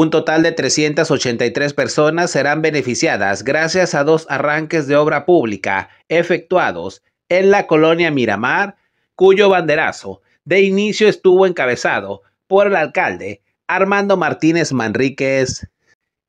Un total de 383 personas serán beneficiadas gracias a dos arranques de obra pública efectuados en la colonia Miramar, cuyo banderazo de inicio estuvo encabezado por el alcalde Armando Martínez Manríquez.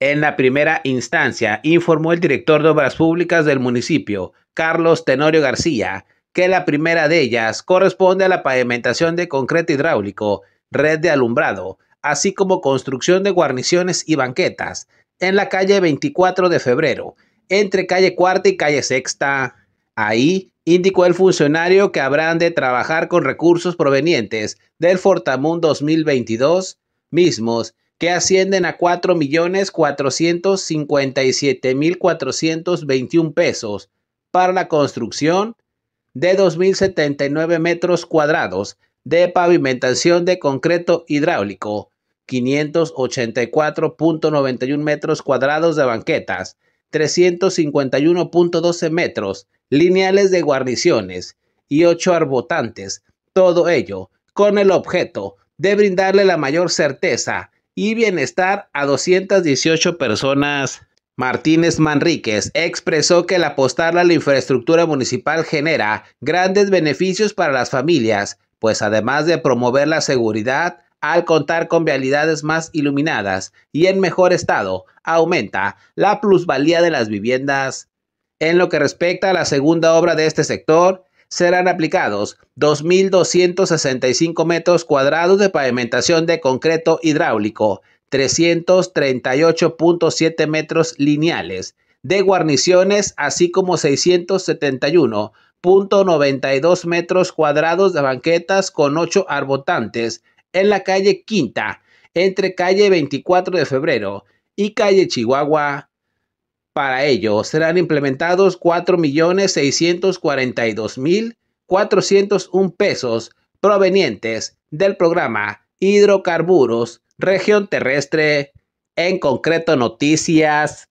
En la primera instancia, informó el director de Obras Públicas del municipio, Carlos Tenorio García, que la primera de ellas corresponde a la pavimentación de concreto hidráulico, red de alumbrado, así como construcción de guarniciones y banquetas en la calle 24 de febrero, entre calle Cuarta y calle Sexta. Ahí indicó el funcionario que habrán de trabajar con recursos provenientes del Fortamun 2022 mismos que ascienden a 4.457.421 pesos para la construcción de 2.079 metros cuadrados de pavimentación de concreto hidráulico, 584.91 metros cuadrados de banquetas, 351.12 metros lineales de guarniciones y 8 arbotantes, todo ello con el objeto de brindarle la mayor certeza y bienestar a 218 personas. Martínez Manríquez expresó que el apostar a la infraestructura municipal genera grandes beneficios para las familias, pues además de promover la seguridad, al contar con vialidades más iluminadas y en mejor estado, aumenta la plusvalía de las viviendas. En lo que respecta a la segunda obra de este sector, serán aplicados 2.265 metros cuadrados de pavimentación de concreto hidráulico, 338.7 metros lineales de guarniciones, así como 671.92 metros cuadrados de banquetas con 8 arbotantes en la calle Quinta, entre calle 24 de febrero y calle Chihuahua. Para ello serán implementados 4.642.401 pesos provenientes del programa Hidrocarburos Región Terrestre, en concreto noticias